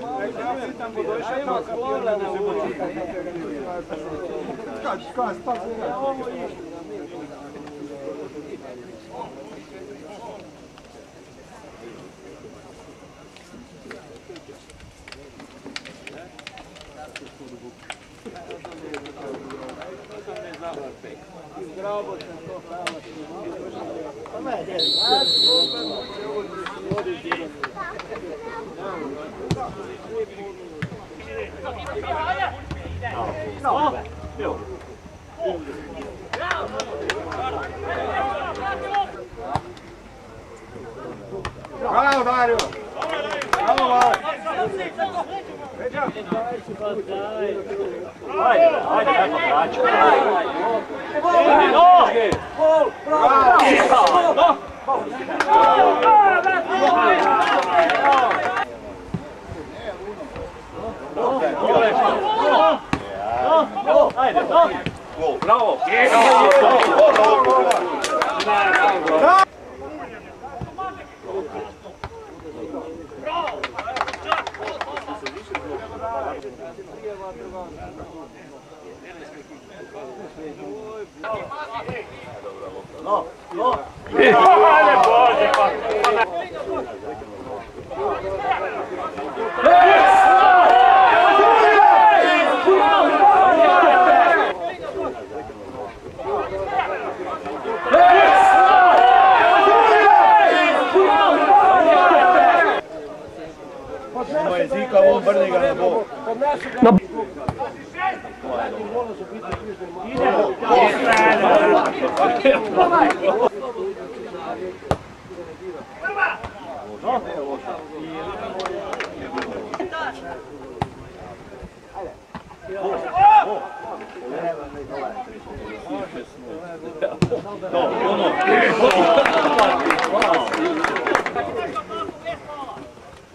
Došao ima skola na ulici. Kaži, kaži, stavi. Ovo je. Zdravo sam to pravo. Ajde, ajde. Ajde, ajde. Kako plaću. Ajde, No, no. On brni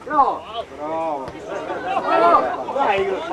ga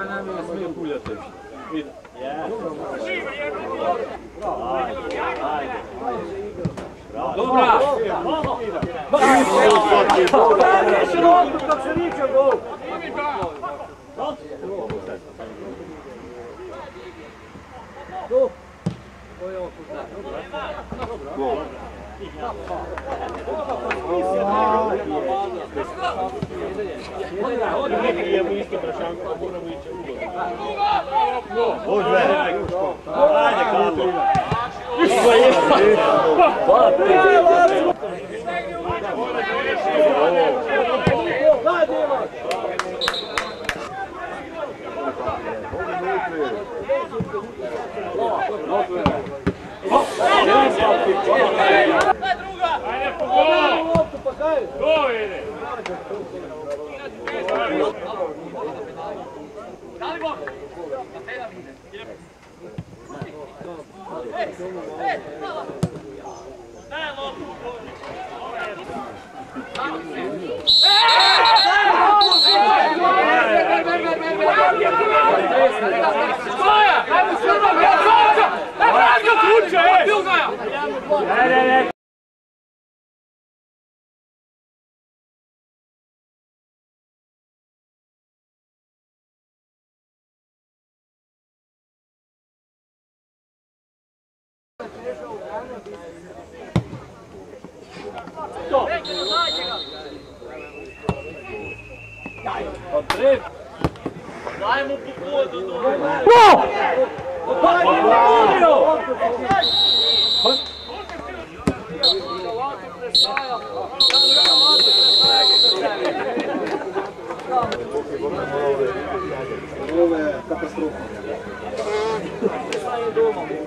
Panami sme pulja tebi. Vidi. Dobra! Dobra! especie! Nije vojske Brašanko, Borović je ugor. Može. Ajde, Kato. Išla je. Pa. Vai, vai, vai! Daj mu! Ovo je katastrofa. Ovo je katastrofa.